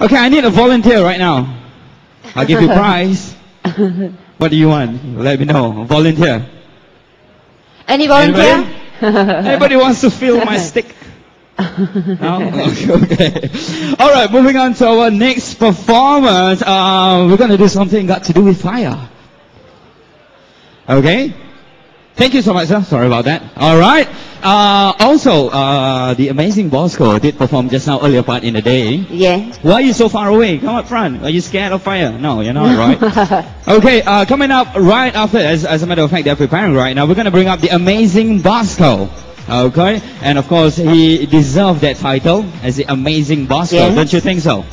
Okay, I need a volunteer right now. I'll give you a prize. What do you want? Let me know. Volunteer. Any volunteer? Anybody? Anybody wants to feel my stick? No? Okay, okay. All right, moving on to our next performance. Uh, we're going to do something got to do with fire. Okay? Thank you so much, sir. Sorry about that. All right. Uh, also, uh, the amazing Bosco did perform just now earlier part in the day. Yeah. Why are you so far away? Come up front. Are you scared of fire? No, you're not, right? okay, uh, coming up right after, as, as a matter of fact, they're preparing right now. We're going to bring up the amazing Bosco. Okay, and of course, he deserved that title as the amazing Bosco. Don't you think so?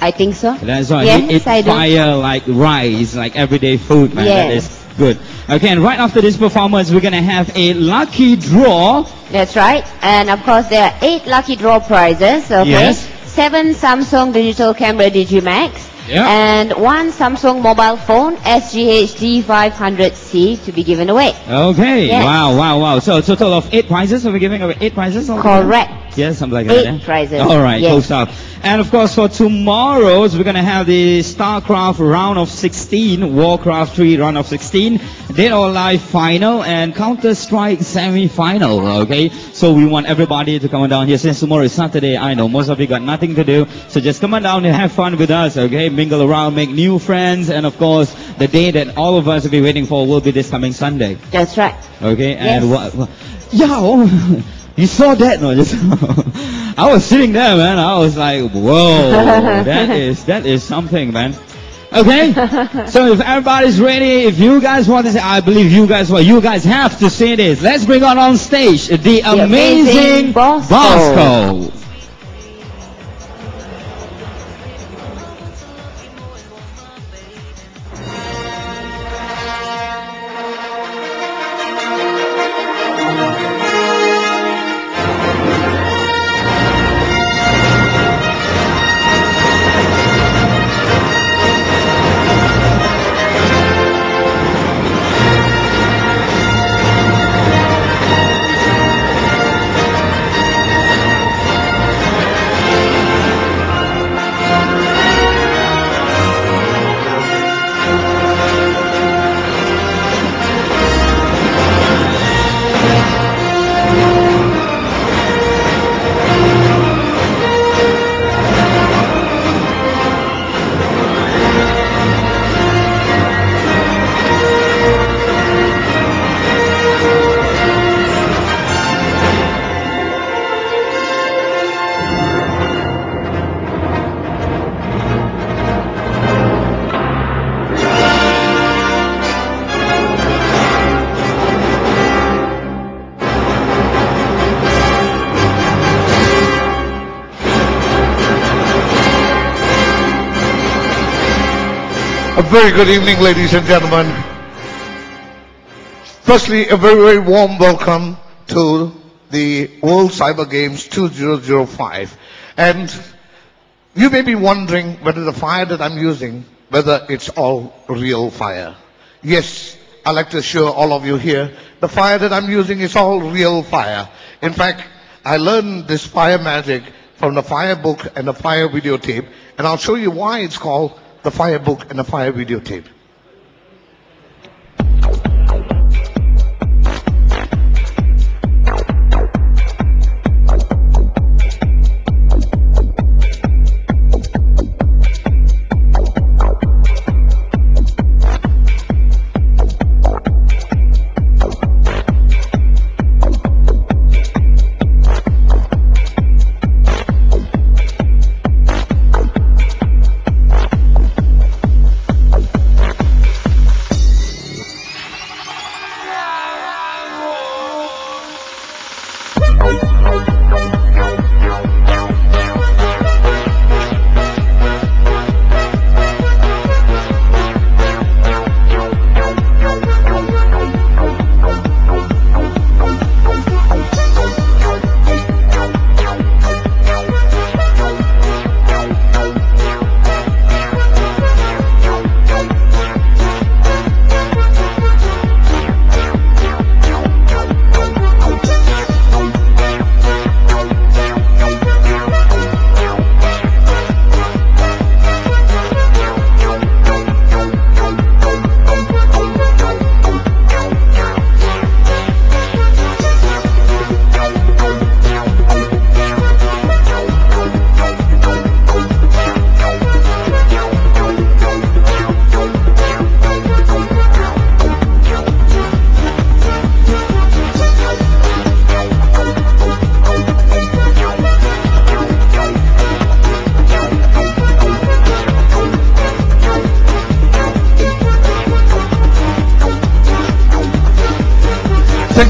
I think so. That's right. Yes, I do. fire like rice, like everyday food, man. Yes. is good. Okay, and right after this performance, we're gonna have a lucky draw. That's right. And of course, there are eight lucky draw prizes. Okay. Yes. Seven Samsung digital camera Digimax. Yeah. And one Samsung mobile phone SGH D500C to be given away. Okay. Yes. Wow, wow, wow. So a total of eight prizes. Are we giving away eight prizes? Correct. Yes, something like Eight that. eh? prizes. All right, Yes. cool stuff. And of course, for tomorrow's, we're gonna have the StarCraft round of 16, Warcraft 3 round of 16, Dead or Alive final, and Counter Strike semi-final. Okay, so we want everybody to come on down here. Since tomorrow is Saturday, I know most of you got nothing to do, so just come on down and have fun with us. Okay, mingle around, make new friends, and of course, the day that all of us will be waiting for will be this coming Sunday. That's right. Okay, and Yes. what, what? Yeah, oh, you saw that, no? Just I was sitting there, man. I was like, whoa, that is that is something, man. Okay, so if everybody's ready, if you guys want to say, I believe you guys want, you guys have to say this. Let's bring on on stage the, amazing, amazing Bosco. Bosco. Very good evening, ladies and gentlemen. Firstly, a very, very warm welcome to the World Cyber Games 2005. And you may be wondering whether the fire that I'm using, whether it's all real fire. Yes, I'd like to assure all of you here, the fire that I'm using is all real fire. In fact, I learned this fire magic from the fire book and the fire videotape, and I'll show you why it's called the fire book and the fire videotape.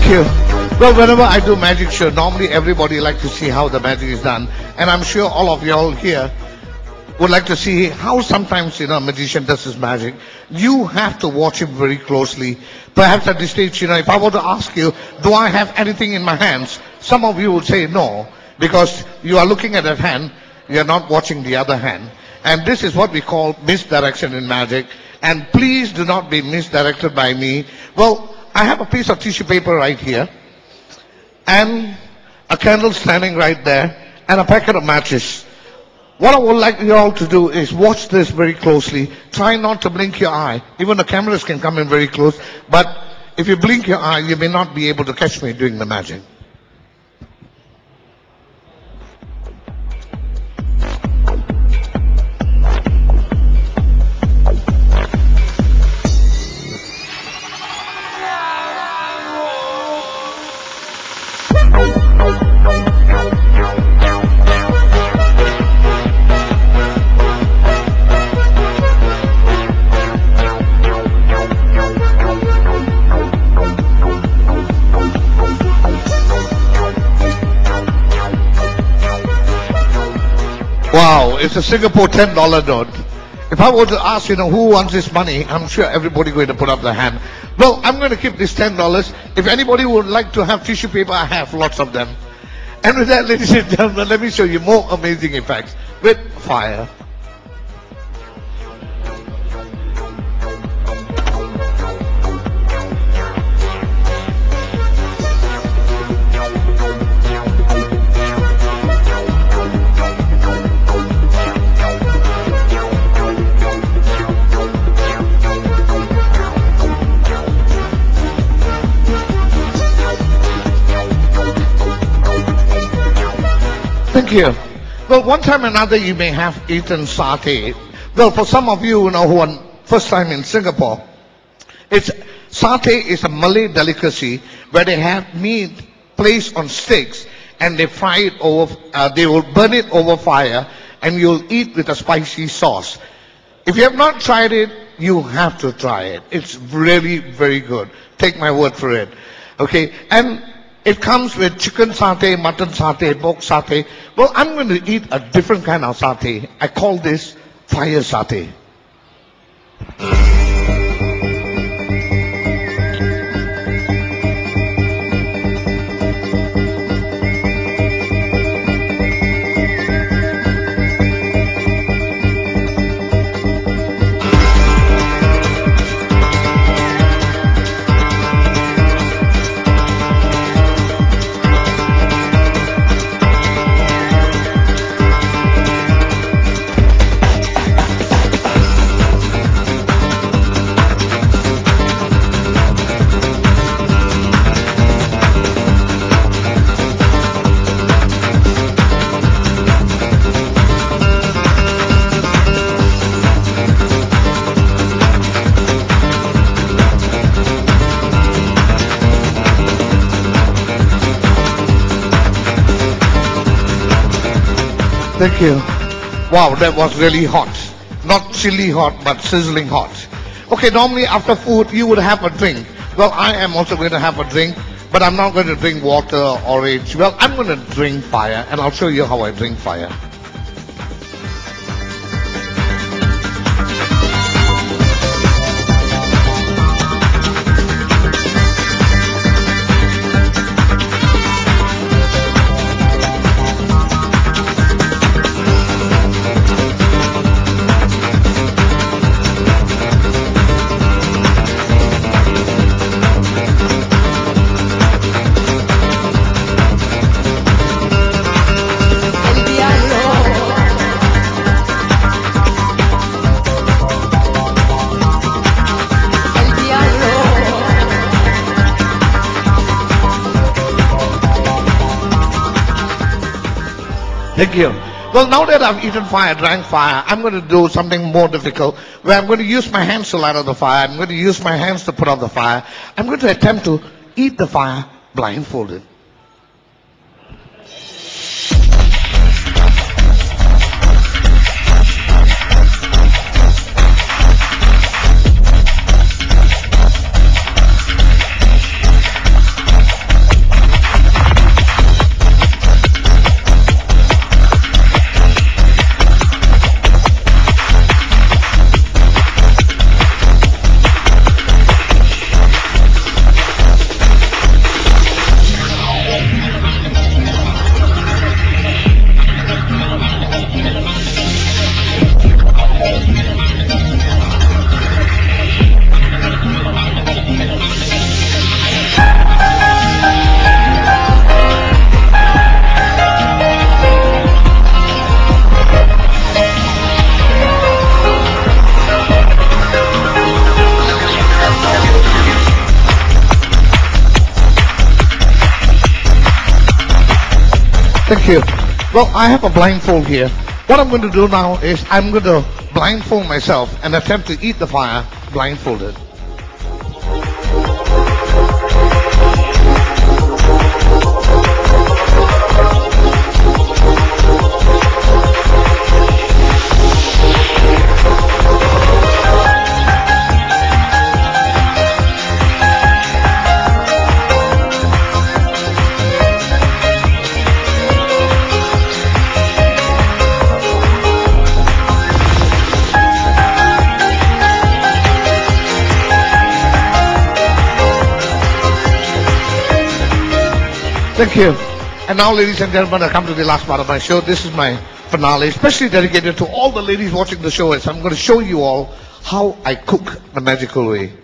You. Well, whenever I do magic show, normally everybody like to see how the magic is done. And I'm sure all of you all here would like to see how sometimes, you know, a magician does his magic. You have to watch him very closely. Perhaps at this stage, you know, if I were to ask you, do I have anything in my hands? Some of you would say no, because you are looking at that hand, you are not watching the other hand. And this is what we call misdirection in magic. And please do not be misdirected by me. Well, I have a piece of tissue paper right here, and a candle standing right there, and a packet of matches. What I would like you all to do is watch this very closely. Try not to blink your eye. Even the cameras can come in very close. But if you blink your eye, you may not be able to catch me doing the magic. It's a Singapore $10 note. If I were to ask, you know, who wants this money, I'm sure everybody going to put up their hand. Well, I'm going to keep this $10. If anybody would like to have tissue paper, I have lots of them. And with that, ladies and gentlemen, let me show you more amazing effects with fire. You. Well, one time or another you may have eaten satay. Well, for some of you, you know, who are first time in Singapore, it's satay is a Malay delicacy where they have meat placed on sticks and they fry it over, uh, they will burn it over fire and you'll eat with a spicy sauce. If you have not tried it, you have to try it. It's really very good. Take my word for it. Okay, and it comes with chicken satay, mutton satay, pork satay. Well, I'm going to eat a different kind of satay. I call this fire satay. Thank you. Wow, that was really hot. Not chilly hot, but sizzling hot. Okay, normally after food, you would have a drink. Well, I am also going to have a drink, but I'm not going to drink water or orange. Well, I'm going to drink fire, and I'll show you how I drink fire. Thank you. Well, now that I've eaten fire, drank fire, I'm going to do something more difficult where I'm going to use my hands to light up the fire. I'm going to use my hands to put out the fire. I'm going to attempt to eat the fire blindfolded. Thank you. Well, I have a blindfold here. What I'm going to do now is I'm going to blindfold myself and attempt to eat the fire blindfolded. Thank you. And now, ladies and gentlemen, I come to the last part of my show. This is my finale, especially dedicated to all the ladies watching the show. As I'm going to show you all how I cook the magical way.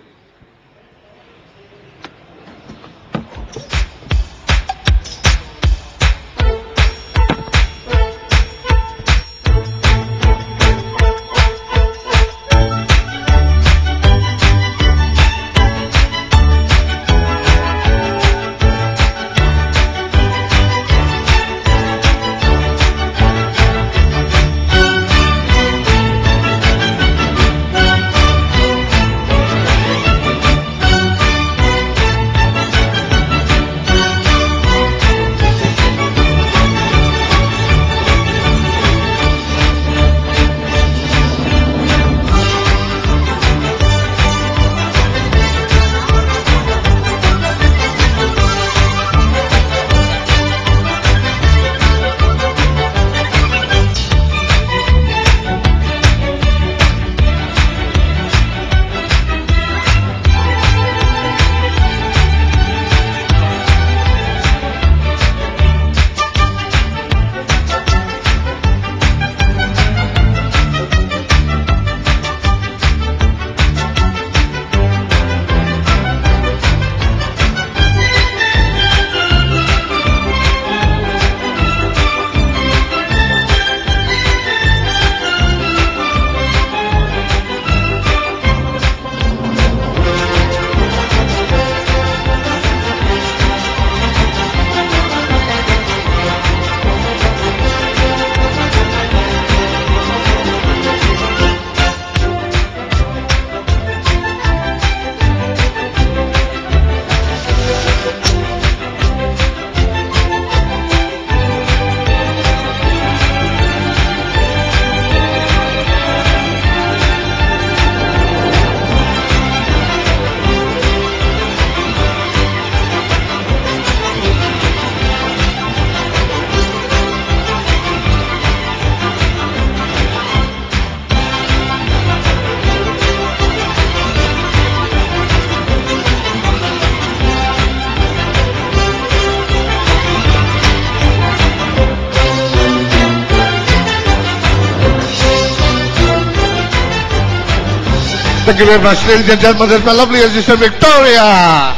You very much, ladies and gentlemen. That's my lovely assistant, Victoria.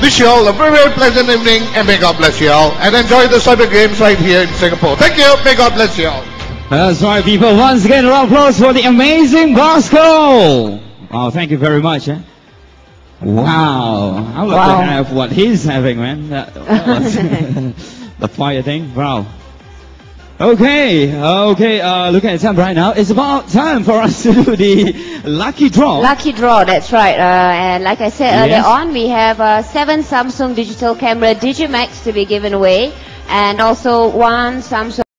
Wish you all a very, very pleasant evening and may God bless you all. And enjoy the Cyber Games right here in Singapore. Thank you. May God bless you all. That's right, people. Once again, a round of applause for the amazing Bosco. Oh, thank you very much. Eh? Wow. I would love Wow. to have what he's having, man. That, that was the fire thing. Wow. Okay, okay, uh, look at the time right now. It's about time for us to do the lucky draw. Lucky draw, that's right. Uh, and like I said earlier on, we have uh, seven Samsung digital camera Digimax to be given away, and also one Samsung.